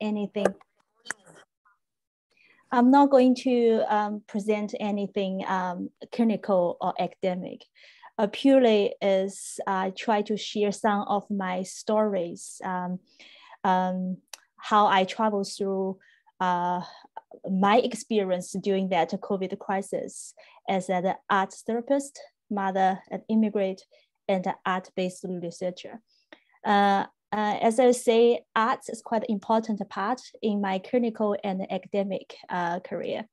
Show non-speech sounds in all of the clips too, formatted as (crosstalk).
anything. I'm not going to um, present anything um, clinical or academic. Uh, purely is I try to share some of my stories, um, um how I travel through uh, my experience during that COVID crisis as an art therapist, mother, an immigrant, and an art-based researcher. Uh, uh, as I say, arts is quite an important part in my clinical and academic uh, career.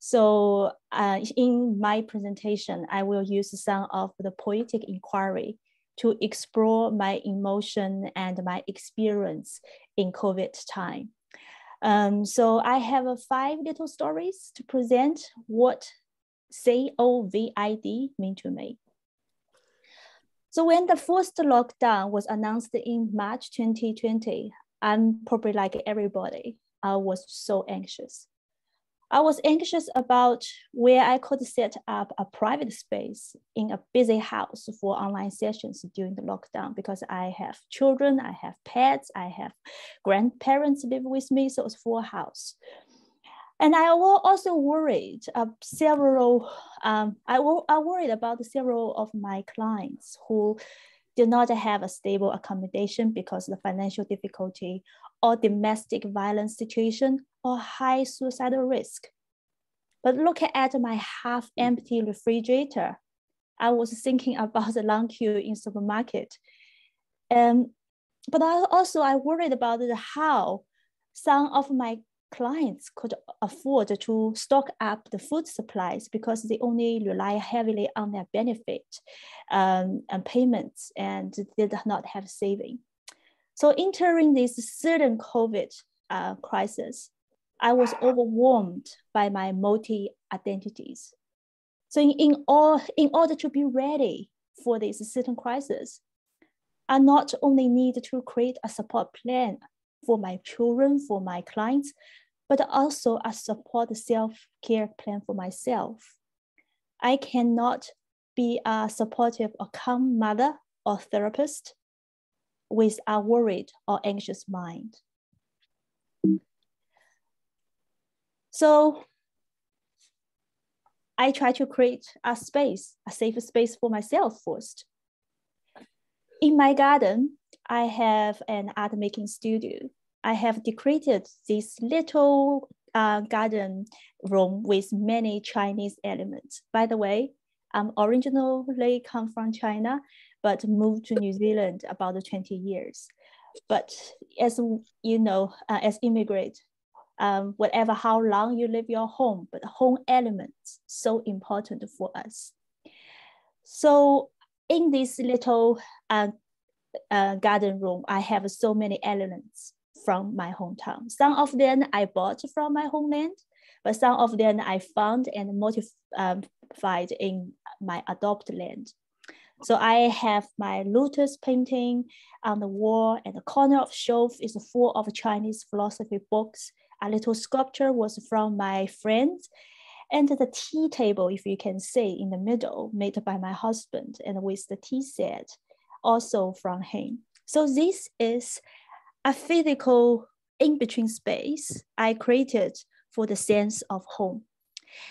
So uh, in my presentation, I will use some of the poetic inquiry to explore my emotion and my experience in COVID time. Um, so I have uh, five little stories to present what COVID mean to me. So when the first lockdown was announced in March 2020, I'm probably like everybody, I was so anxious. I was anxious about where I could set up a private space in a busy house for online sessions during the lockdown because I have children, I have pets, I have grandparents live with me, so it's full house. And I also worried of several, um, I, I worried about several of my clients who did not have a stable accommodation because of the financial difficulty or domestic violence situation or high suicidal risk. But looking at my half empty refrigerator. I was thinking about the long queue in supermarket. Um, but I also I worried about how some of my clients could afford to stock up the food supplies because they only rely heavily on their benefit um, and payments and they did not have saving. So entering this certain COVID uh, crisis, I was overwhelmed by my multi identities. So in, in, all, in order to be ready for this certain crisis, I not only need to create a support plan for my children, for my clients, but also a support self-care plan for myself. I cannot be a supportive or calm mother or therapist with a worried or anxious mind. So I try to create a space, a safe space for myself first. In my garden, I have an art making studio I have decorated this little uh, garden room with many Chinese elements. By the way, I'm originally come from China, but moved to New Zealand about 20 years. But as you know, uh, as immigrant, um, whatever how long you live your home, but home elements so important for us. So in this little uh, uh, garden room, I have so many elements from my hometown. Some of them I bought from my homeland, but some of them I found and modified in my adopted land. So I have my lotus painting on the wall and the corner of shelf is full of Chinese philosophy books. A little sculpture was from my friends and the tea table, if you can see in the middle, made by my husband and with the tea set also from him. So this is a physical in-between space I created for the sense of home.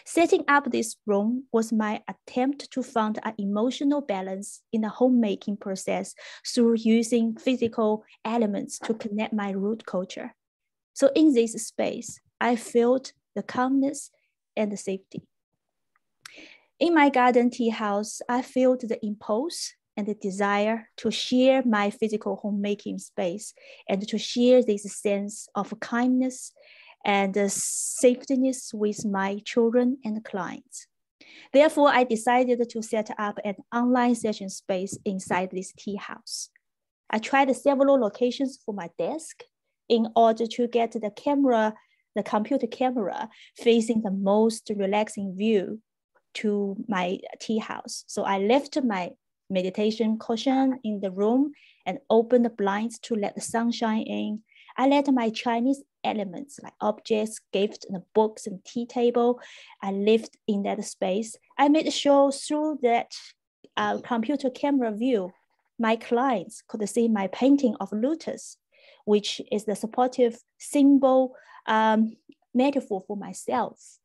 Setting up this room was my attempt to find an emotional balance in the homemaking process through using physical elements to connect my root culture. So in this space, I felt the calmness and the safety. In my garden tea house, I felt the impulse and the desire to share my physical homemaking space and to share this sense of kindness and uh, safetyness with my children and clients. Therefore, I decided to set up an online session space inside this tea house. I tried several locations for my desk in order to get the camera, the computer camera facing the most relaxing view to my tea house. So I left my meditation cushion in the room and open the blinds to let the sunshine in. I let my Chinese elements like objects, gifts, and books and tea table. I lived in that space. I made sure through that uh, computer camera view, my clients could see my painting of lotus which is the supportive symbol um, metaphor for myself.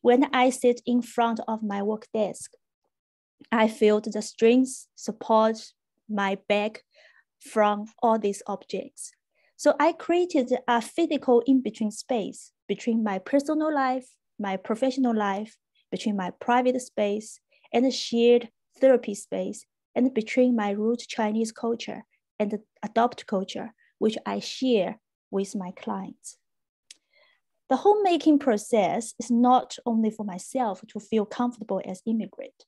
When I sit in front of my work desk, I feel the strings support my back from all these objects. So I created a physical in-between space between my personal life, my professional life, between my private space and the shared therapy space, and between my root Chinese culture and adopt culture, which I share with my clients. The homemaking process is not only for myself to feel comfortable as immigrant.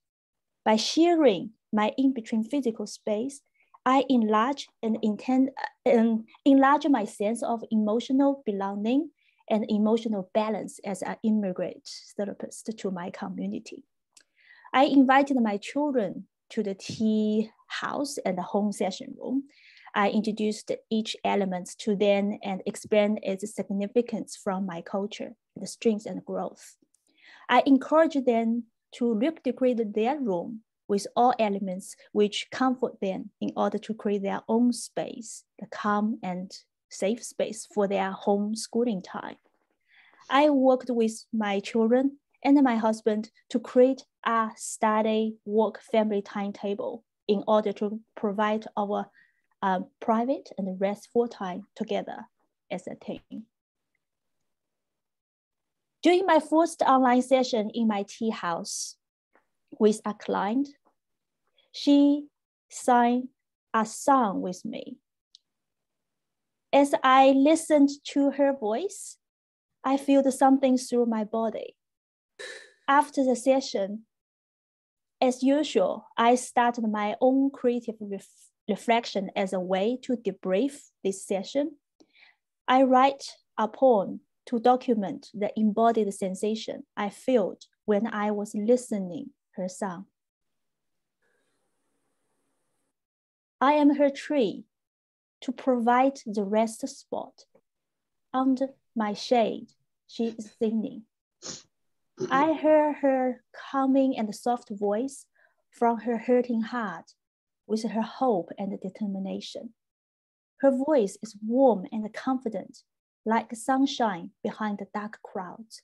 By sharing my in-between physical space, I enlarge and intend um, enlarge my sense of emotional belonging and emotional balance as an immigrant therapist to my community. I invited my children to the tea house and the home session room. I introduced each element to them and explained its significance from my culture, the strengths and growth. I encouraged them to redecorate their room with all elements which comfort them in order to create their own space, the calm and safe space for their homeschooling time. I worked with my children and my husband to create a study work family timetable in order to provide our uh, private and restful time together as a team. During my first online session in my tea house with a client, she sang a song with me. As I listened to her voice, I felt something through my body. After the session, as usual, I started my own creative ref reflection as a way to debrief this session. I write a poem to document the embodied sensation I felt when I was listening her song. I am her tree to provide the rest spot. Under my shade, she is singing. I hear her calming and soft voice from her hurting heart with her hope and determination. Her voice is warm and confident, like sunshine behind the dark clouds,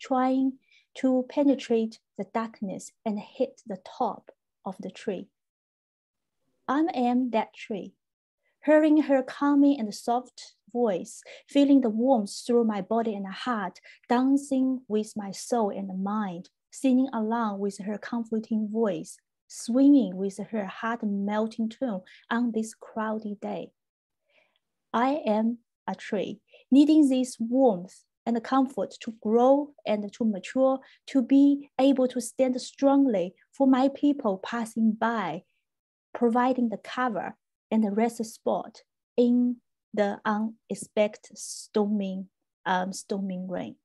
trying to penetrate the darkness and hit the top of the tree. I am that tree. Hearing her calming and soft voice, feeling the warmth through my body and heart, dancing with my soul and mind, singing along with her comforting voice, swimming with her heart melting tune on this cloudy day. I am a tree, needing this warmth and comfort to grow and to mature, to be able to stand strongly for my people passing by providing the cover and the rest spot in the unexpected storming, um, storming rain.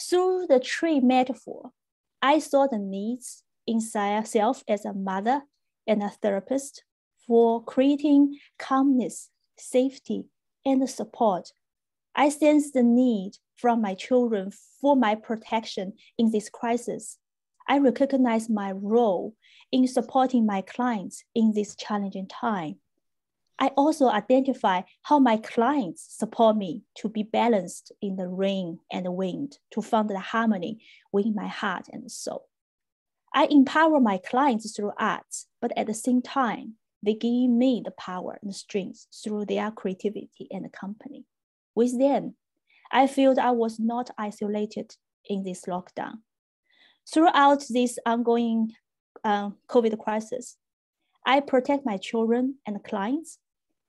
Through the tree metaphor, I saw the needs inside self as a mother and a therapist for creating calmness, safety, and the support. I sense the need from my children for my protection in this crisis. I recognize my role in supporting my clients in this challenging time. I also identify how my clients support me to be balanced in the rain and the wind to find the harmony within my heart and soul. I empower my clients through arts, but at the same time, they give me the power and strength through their creativity and company. With them, I feel that I was not isolated in this lockdown. Throughout this ongoing um, COVID crisis. I protect my children and clients,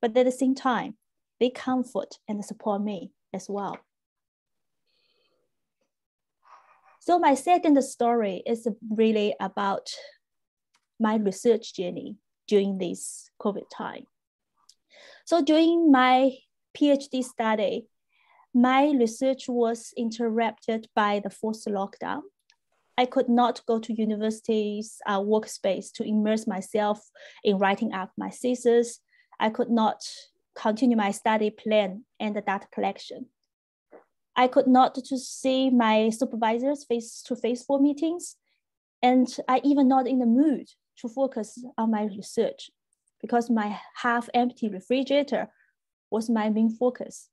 but at the same time, they comfort and support me as well. So my second story is really about my research journey during this COVID time. So during my PhD study, my research was interrupted by the forced lockdown I could not go to university's uh, workspace to immerse myself in writing up my thesis. I could not continue my study plan and the data collection. I could not to see my supervisors face to face for meetings. And I even not in the mood to focus on my research because my half empty refrigerator was my main focus.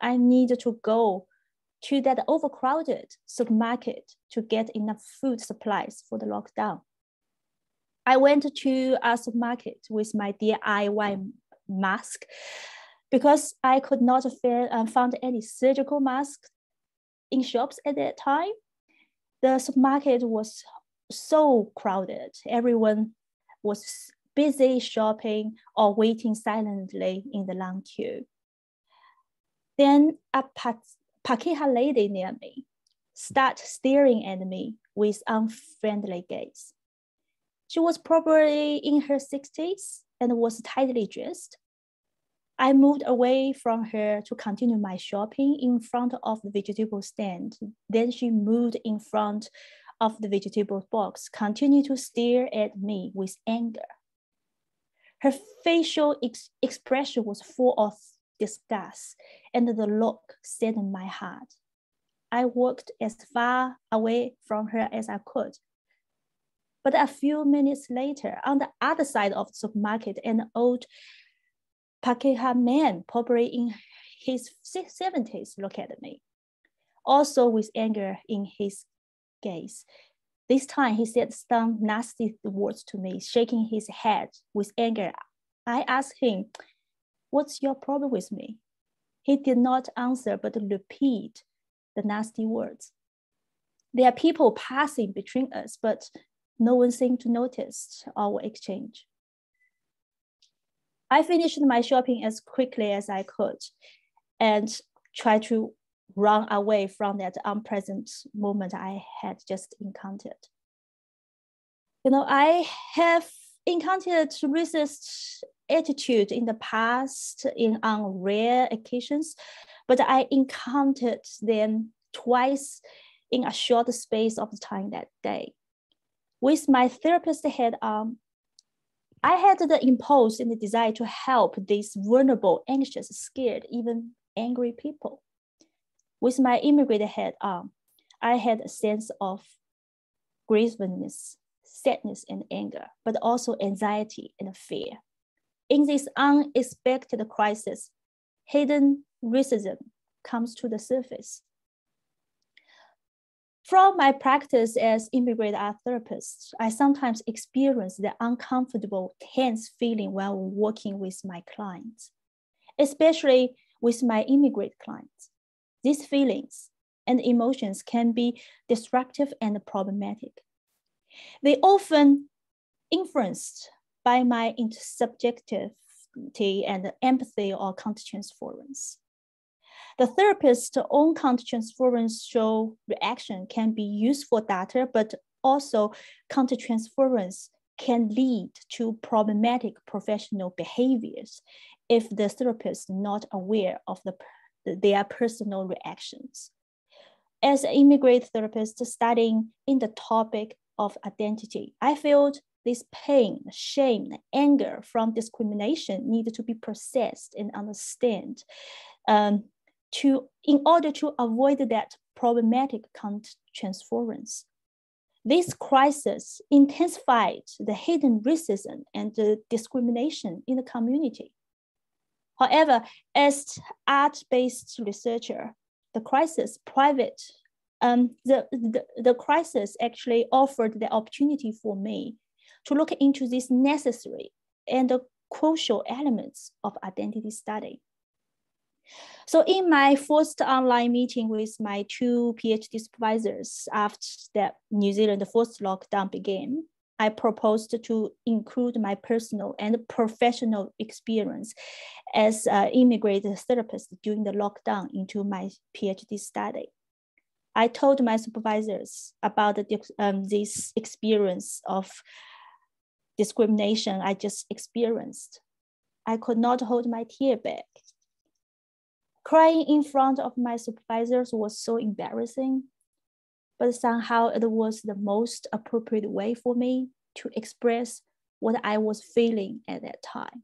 I needed to go to that overcrowded supermarket to get enough food supplies for the lockdown. I went to a supermarket with my DIY mask because I could not uh, find any surgical masks in shops at that time. The supermarket was so crowded. Everyone was busy shopping or waiting silently in the long queue. Then a Pakeha lady near me started staring at me with unfriendly gaze. She was probably in her 60s and was tightly dressed. I moved away from her to continue my shopping in front of the vegetable stand. Then she moved in front of the vegetable box, continued to stare at me with anger. Her facial ex expression was full of disgust, and the look saddened my heart. I walked as far away from her as I could. But a few minutes later, on the other side of the supermarket, an old Pakeha man, probably in his 70s, looked at me, also with anger in his gaze. This time he said some nasty words to me, shaking his head with anger. I asked him, What's your problem with me? He did not answer, but repeat the nasty words. There are people passing between us, but no one seemed to notice our exchange. I finished my shopping as quickly as I could and tried to run away from that unpleasant moment I had just encountered. You know, I have encountered racist attitude in the past in on rare occasions, but I encountered them twice in a short space of time that day. With my therapist head on, I had the impulse and the desire to help these vulnerable, anxious, scared, even angry people. With my immigrant head on, I had a sense of grievousness, sadness, and anger, but also anxiety and fear. In this unexpected crisis, hidden racism comes to the surface. From my practice as immigrant art therapist, I sometimes experience the uncomfortable, tense feeling while working with my clients, especially with my immigrant clients. These feelings and emotions can be disruptive and problematic. They often influenced by my intersubjectivity and empathy or countertransference. The therapist's own countertransference show reaction can be useful data, but also countertransference can lead to problematic professional behaviors if the therapist is not aware of the, their personal reactions. As an immigrant therapist studying in the topic of identity, I felt this pain, shame, anger from discrimination needed to be processed and understood um, to, in order to avoid that problematic transference. This crisis intensified the hidden racism and the discrimination in the community. However, as art-based researcher, the crisis private um, the, the, the crisis actually offered the opportunity for me to look into these necessary and crucial elements of identity study. So in my first online meeting with my two PhD supervisors after the New Zealand first lockdown began, I proposed to include my personal and professional experience as an immigrant therapist during the lockdown into my PhD study. I told my supervisors about the, um, this experience of discrimination I just experienced. I could not hold my tear back. Crying in front of my supervisors was so embarrassing, but somehow it was the most appropriate way for me to express what I was feeling at that time.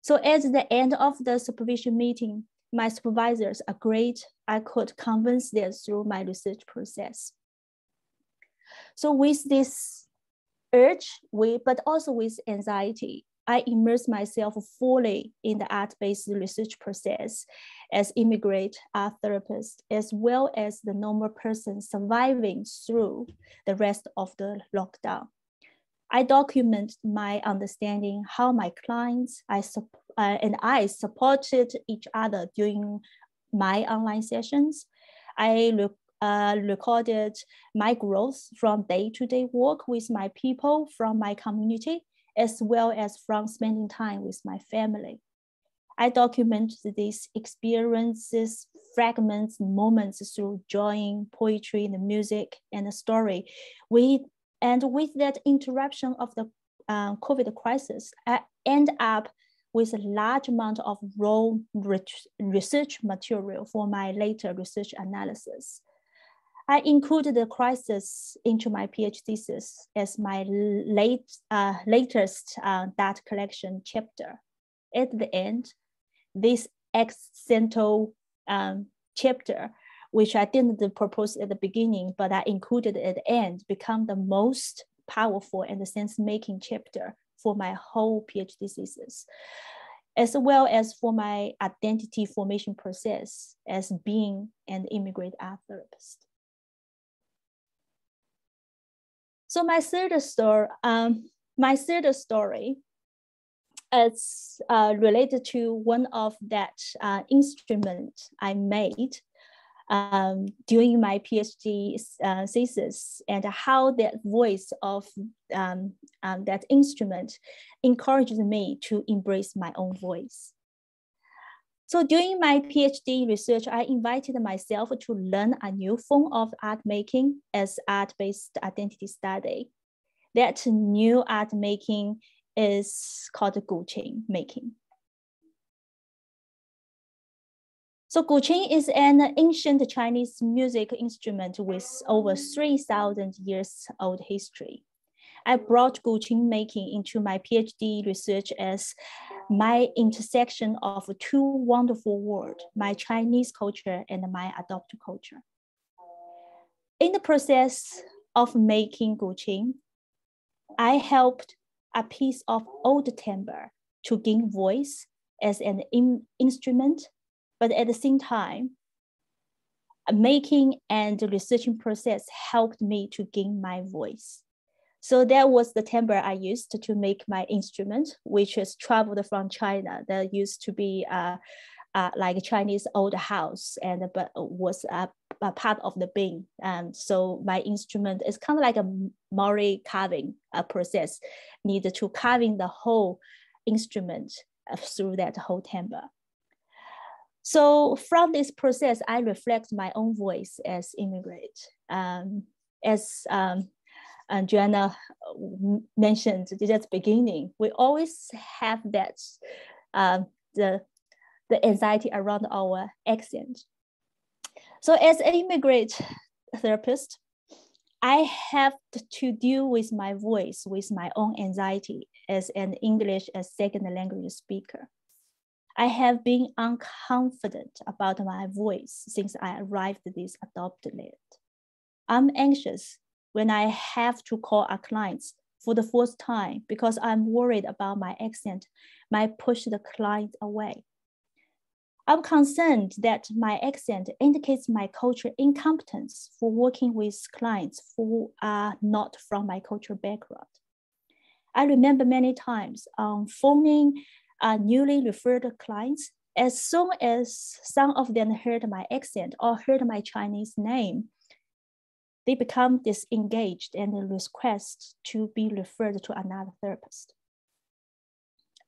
So at the end of the supervision meeting, my supervisors agreed I could convince them through my research process. So with this urge, we, but also with anxiety, I immerse myself fully in the art-based research process as immigrant art therapist, as well as the normal person surviving through the rest of the lockdown. I document my understanding how my clients I uh, and I supported each other during my online sessions. I look, uh, recorded my growth from day-to-day -day work with my people from my community as well as from spending time with my family. I document these experiences, fragments, moments through drawing, poetry, the music, and the story. With, and with that interruption of the uh, COVID crisis, I end up with a large amount of raw research material for my later research analysis. I included the crisis into my PhD thesis as my late, uh, latest uh, data collection chapter. At the end, this accidental um, chapter, which I didn't propose at the beginning, but I included at the end, become the most powerful and sense-making chapter for my whole PhD thesis, as well as for my identity formation process as being an immigrant art therapist. So my third story, um, my third story is uh, related to one of that uh, instrument I made um, during my PhD uh, thesis and how that voice of um, um, that instrument encouraged me to embrace my own voice. So during my PhD research, I invited myself to learn a new form of art making as art-based identity study. That new art making is called guqin making. So guqin is an ancient Chinese music instrument with over 3,000 years old history. I brought guqin making into my PhD research as my intersection of two wonderful worlds, my Chinese culture and my adopted culture. In the process of making guqin, I helped a piece of old timber to gain voice as an in instrument, but at the same time, making and researching process helped me to gain my voice. So that was the timber I used to make my instrument, which is traveled from China. That used to be uh, uh, like a Chinese old house, and but was a, a part of the beam. And so my instrument is kind of like a moire carving uh, process, needed to carving the whole instrument uh, through that whole timber. So from this process, I reflect my own voice as immigrant. Um, as um, and Joanna uh, mentioned at the beginning, we always have that uh, the the anxiety around our accent. So as an immigrant therapist, I have to deal with my voice, with my own anxiety as an English as second language speaker. I have been unconfident about my voice since I arrived this adopted land. I'm anxious when I have to call a client for the first time because I'm worried about my accent might push the client away. I'm concerned that my accent indicates my cultural incompetence for working with clients who are not from my cultural background. I remember many times um, phoning uh, newly referred clients, as soon as some of them heard my accent or heard my Chinese name, they become disengaged and request to be referred to another therapist.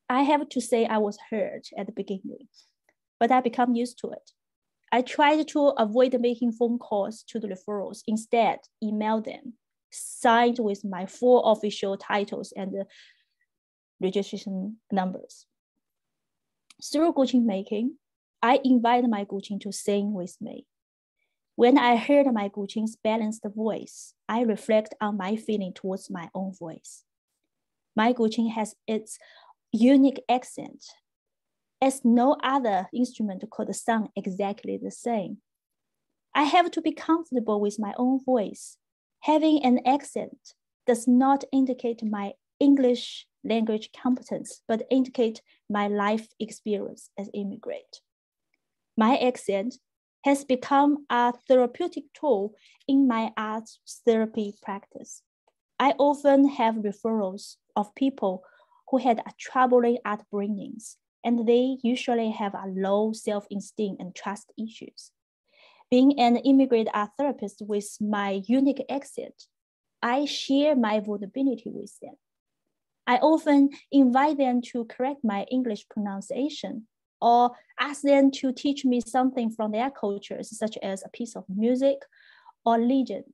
I have to say I was hurt at the beginning, but I become used to it. I tried to avoid making phone calls to the referrals, instead email them, signed with my full official titles and registration numbers. Through guqin making, I invite my guqin to sing with me. When I heard my guqin's balanced voice, I reflect on my feeling towards my own voice. My guqin has its unique accent, as no other instrument could sound exactly the same. I have to be comfortable with my own voice. Having an accent does not indicate my English language competence, but indicate my life experience as immigrant. My accent has become a therapeutic tool in my art therapy practice. I often have referrals of people who had a troubling upbringings, and they usually have a low self-esteem and trust issues. Being an immigrant art therapist with my unique accent, I share my vulnerability with them. I often invite them to correct my English pronunciation or ask them to teach me something from their cultures, such as a piece of music or legend.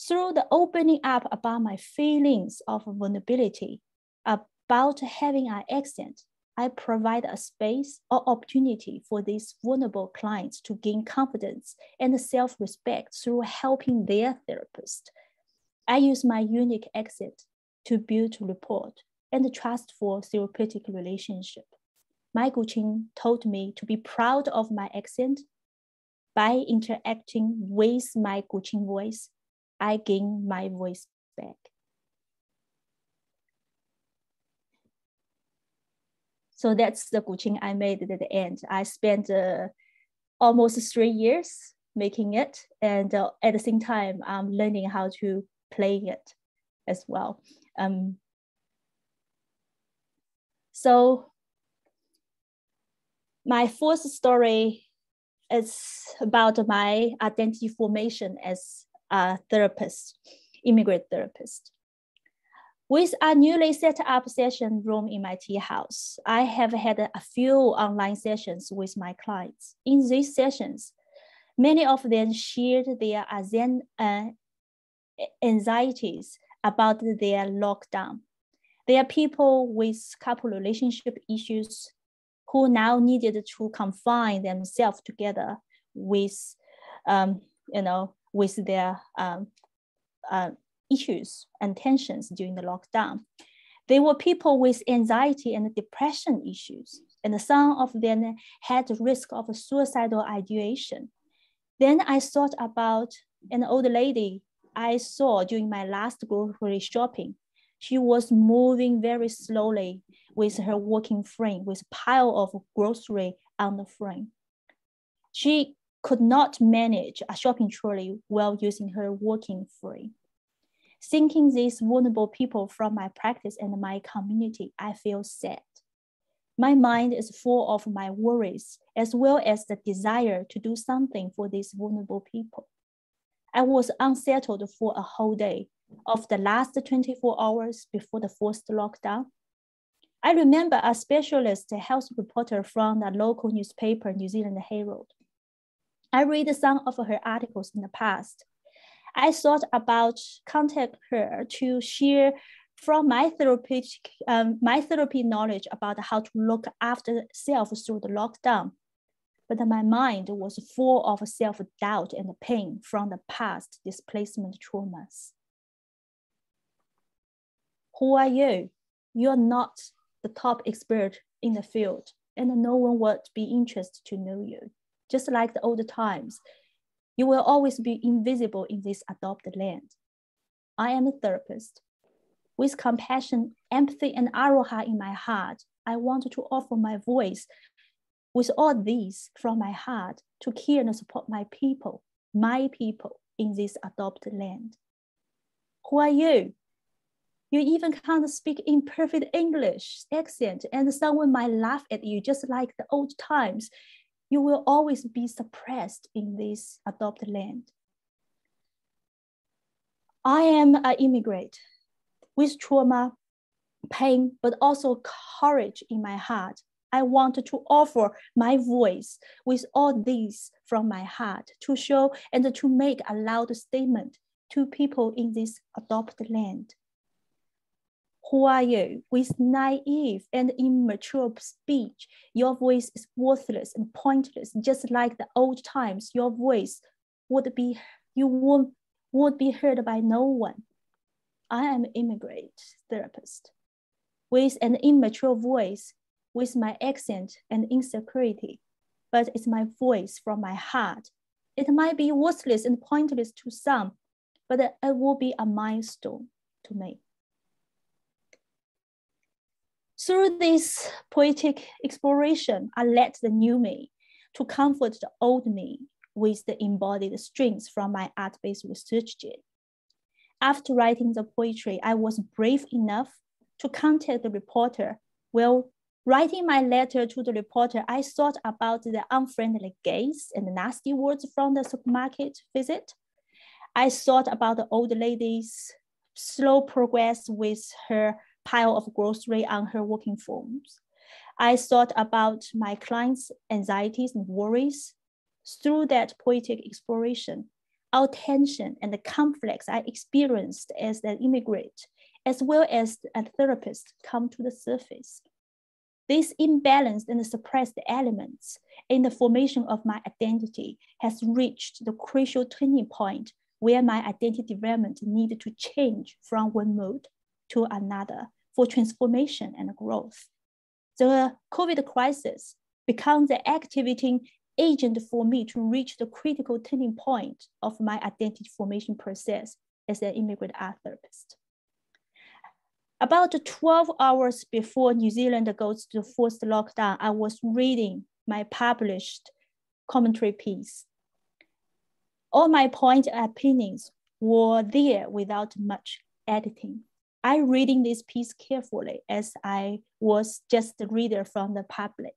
Through the opening up about my feelings of vulnerability, about having an accent, I provide a space or opportunity for these vulnerable clients to gain confidence and self-respect through helping their therapist. I use my unique accent to build rapport and trustful therapeutic relationship. My Guqin told me to be proud of my accent. By interacting with my Guqin voice, I gain my voice back. So that's the Guqin I made at the end. I spent uh, almost three years making it. And uh, at the same time, I'm learning how to play it as well. Um, so my fourth story is about my identity formation as a therapist, immigrant therapist. With a newly set up session room in my tea house, I have had a few online sessions with my clients. In these sessions, many of them shared their uh, anxieties about their lockdown. There are people with couple relationship issues, who now needed to confine themselves together with, um, you know, with their um, uh, issues and tensions during the lockdown. They were people with anxiety and depression issues, and some of them had risk of suicidal ideation. Then I thought about an old lady I saw during my last grocery shopping she was moving very slowly with her walking frame with a pile of grocery on the frame. She could not manage a shopping trolley while using her walking frame. Thinking these vulnerable people from my practice and my community, I feel sad. My mind is full of my worries, as well as the desire to do something for these vulnerable people. I was unsettled for a whole day of the last 24 hours before the first lockdown. I remember a specialist health reporter from the local newspaper, New Zealand Herald. I read some of her articles in the past. I thought about contact her to share from my therapeutic, um, my therapy knowledge about how to look after self through the lockdown. But my mind was full of self-doubt and pain from the past displacement traumas. Who are you? You're not the top expert in the field, and no one would be interested to know you. Just like the old times, you will always be invisible in this adopted land. I am a therapist. With compassion, empathy, and aroha in my heart, I want to offer my voice with all these from my heart to care and support my people, my people in this adopted land. Who are you? You even can't speak in perfect English accent, and someone might laugh at you just like the old times. You will always be suppressed in this adopted land. I am an immigrant with trauma, pain, but also courage in my heart. I want to offer my voice with all these from my heart to show and to make a loud statement to people in this adopted land. Who are you? With naive and immature speech, your voice is worthless and pointless, just like the old times. Your voice would be you would, would be heard by no one. I am an immigrant therapist with an immature voice, with my accent and insecurity, but it's my voice from my heart. It might be worthless and pointless to some, but it will be a milestone to me. Through this poetic exploration, I let the new me to comfort the old me with the embodied strings from my art-based research journey. After writing the poetry, I was brave enough to contact the reporter. Well, writing my letter to the reporter, I thought about the unfriendly gaze and the nasty words from the supermarket visit. I thought about the old lady's slow progress with her pile of grocery on her working forms. I thought about my clients' anxieties and worries. Through that poetic exploration, our tension and the conflicts I experienced as an immigrant, as well as a therapist, come to the surface. This imbalanced and suppressed elements in the formation of my identity has reached the crucial turning point where my identity development needed to change from one mode to another for transformation and growth. The COVID crisis becomes the activating agent for me to reach the critical turning point of my identity formation process as an immigrant art therapist. About 12 hours before New Zealand goes to forced lockdown, I was reading my published commentary piece. All my point opinions were there without much editing. I reading this piece carefully as I was just a reader from the public.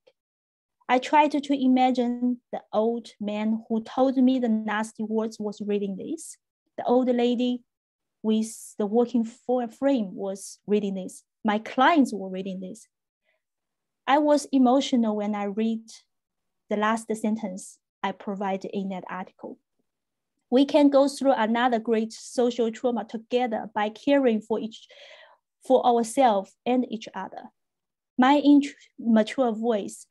I tried to, to imagine the old man who told me the nasty words was reading this. The old lady with the working frame was reading this. My clients were reading this. I was emotional when I read the last sentence I provided in that article. We can go through another great social trauma together by caring for each, for ourselves and each other. My mature voice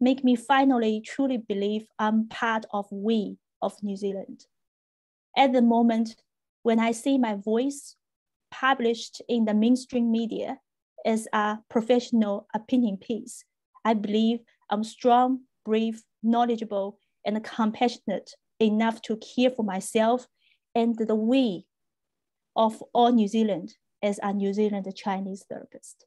make me finally truly believe I'm part of we of New Zealand. At the moment when I see my voice published in the mainstream media as a professional opinion piece, I believe I'm strong, brave, knowledgeable, and compassionate enough to care for myself and the we of all New Zealand as a New Zealand Chinese therapist.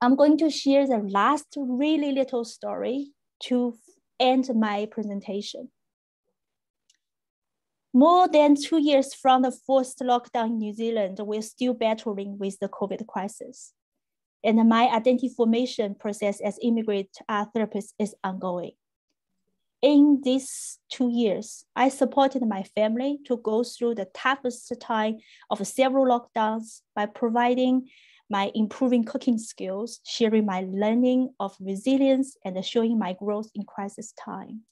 I'm going to share the last really little story to end my presentation. More than two years from the first lockdown in New Zealand, we're still battling with the COVID crisis. And my identity formation process as immigrant art therapist is ongoing. In these two years, I supported my family to go through the toughest time of several lockdowns by providing my improving cooking skills, sharing my learning of resilience, and showing my growth in crisis time.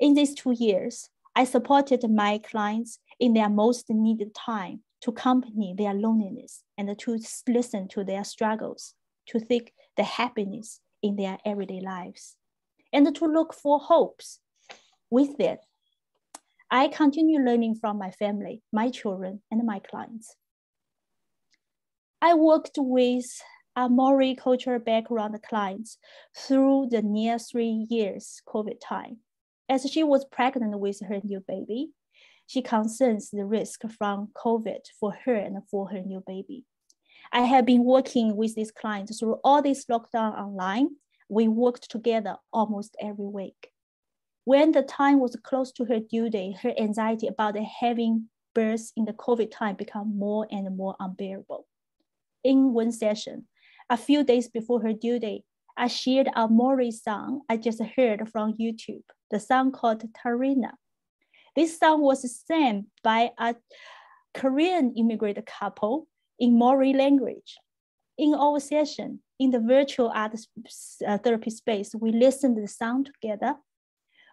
In these two years, I supported my clients in their most needed time to accompany their loneliness and to listen to their struggles, to seek the happiness in their everyday lives, and to look for hopes. With that, I continue learning from my family, my children, and my clients. I worked with a Maori cultural background clients through the near three years COVID time. As she was pregnant with her new baby, she concerns the risk from COVID for her and for her new baby. I have been working with these clients through all this lockdown online. We worked together almost every week. When the time was close to her due date, her anxiety about having birth in the COVID time became more and more unbearable in one session. A few days before her due date, I shared a Maori song I just heard from YouTube, the song called Tarina. This song was sang by a Korean immigrant couple in Maori language. In our session, in the virtual art uh, therapy space, we listened to the song together.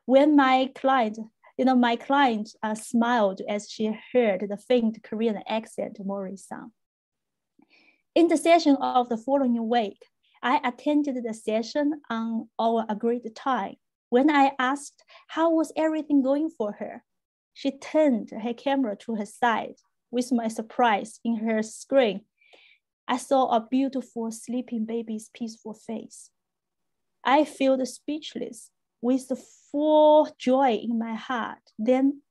When my client, you know, my client uh, smiled as she heard the faint Korean accent Maori song. In the session of the following week, I attended the session on our agreed time. When I asked how was everything going for her, she turned her camera to her side. With my surprise in her screen, I saw a beautiful sleeping baby's peaceful face. I felt speechless with the full joy in my heart. Then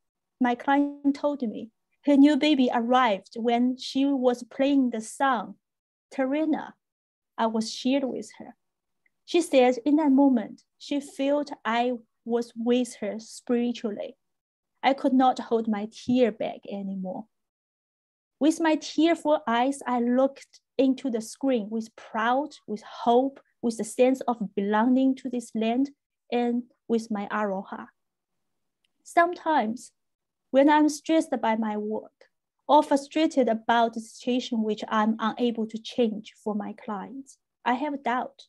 my client told me Her new baby arrived when she was playing the song, Terena. I was shared with her. She said in that moment, she felt I was with her spiritually. I could not hold my tear back anymore. With my tearful eyes, I looked into the screen with proud, with hope, with a sense of belonging to this land, and with my aroha. Sometimes, when I'm stressed by my work or frustrated about the situation which I'm unable to change for my clients, I have doubt.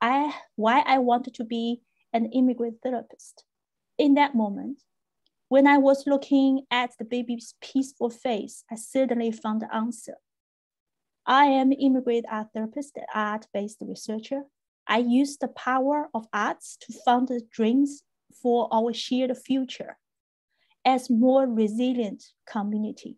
I, why I wanted to be an immigrant therapist. In that moment, when I was looking at the baby's peaceful face, I suddenly found the answer. I am an immigrant art therapist, art-based researcher. I use the power of arts to fund the dreams for our shared future as more resilient community.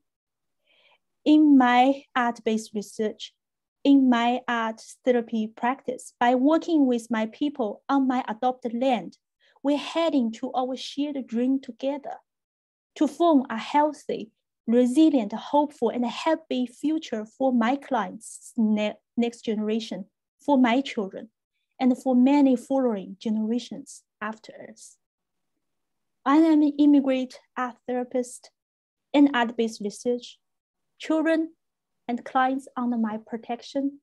In my art-based research, in my art therapy practice, by working with my people on my adopted land, we're heading to our shared dream together to form a healthy, resilient, hopeful, and happy future for my clients' ne next generation, for my children, and for many following generations after us. I am an immigrant art therapist and art-based research. Children and clients under my protection,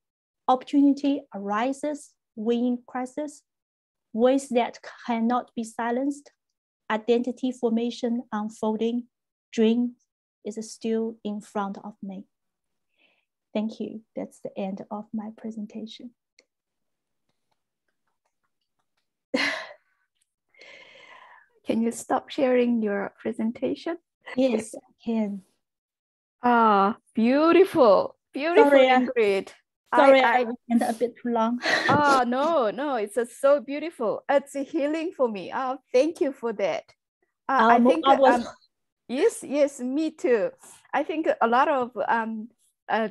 opportunity arises when crisis, voice that cannot be silenced, identity formation unfolding, dream is still in front of me. Thank you. That's the end of my presentation. (laughs) Can you stop sharing your presentation? Yes, I can. Ah, beautiful, beautiful, Sorry, Ingrid. Sorry, I, I, went a bit too long. oh (laughs) no, no, it's uh, so beautiful. It's a healing for me. Oh, thank you for that. Uh, um, I think I was... um, yes, yes, me too. I think a lot of um uh,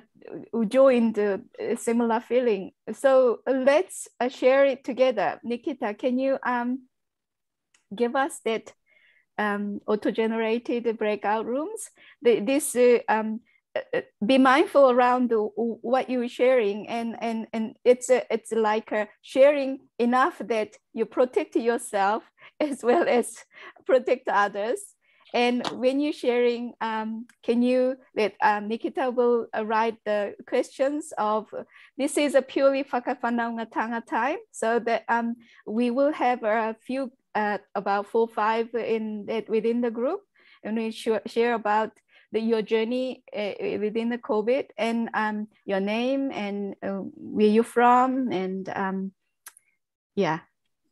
joined uh, similar feeling. So let's uh, share it together. Nikita, can you um give us that um, auto-generated breakout rooms? The, this uh, um, uh, be mindful around what you're sharing and and and it's a, it's like a sharing enough that you protect yourself (laughs) as well as protect others and when you're sharing um, can you let um, nikita will uh, write the questions of this is a purely whakawhanaungatanga time so that um, we will have a few uh, about four five in that within the group and we share about the, your journey uh, within the COVID and um, your name and uh, where you're from. And um, yeah,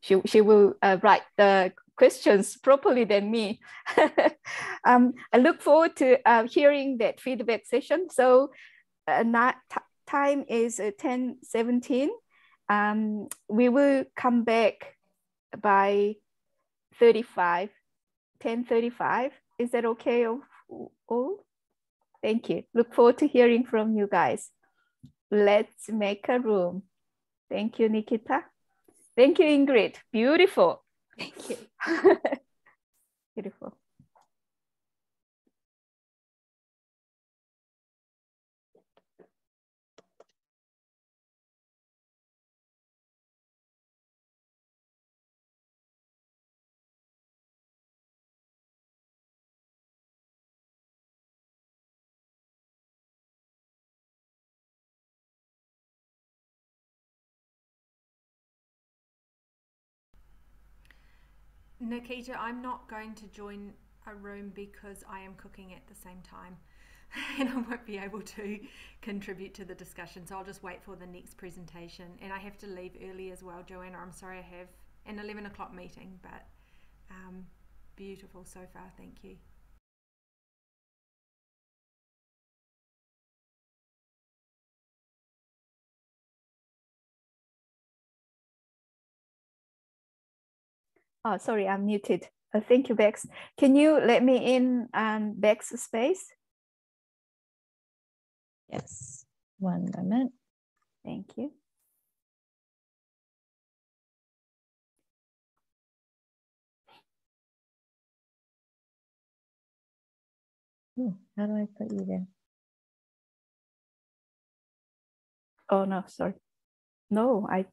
she, she will uh, write the questions properly than me. (laughs) um, I look forward to uh, hearing that feedback session. So uh, time is 10:17. Uh, um, we will come back by 35, 10:35. Is that okay? all. Thank you. Look forward to hearing from you guys. Let's make a room. Thank you, Nikita. Thank you, Ingrid. Beautiful. Thank you. (laughs) Beautiful. Nikita, I'm not going to join a room because I am cooking at the same time (laughs) and I won't be able to contribute to the discussion. So I'll just wait for the next presentation. And I have to leave early as well, Joanna. I'm sorry I have an 11 o'clock meeting, but um, beautiful so far. Thank you. Oh, sorry, I'm muted. Uh, thank you, Bex. Can you let me in um, Bex space? Yes, one moment. Thank you. Hmm, how do I put you there? Oh no, sorry. No, I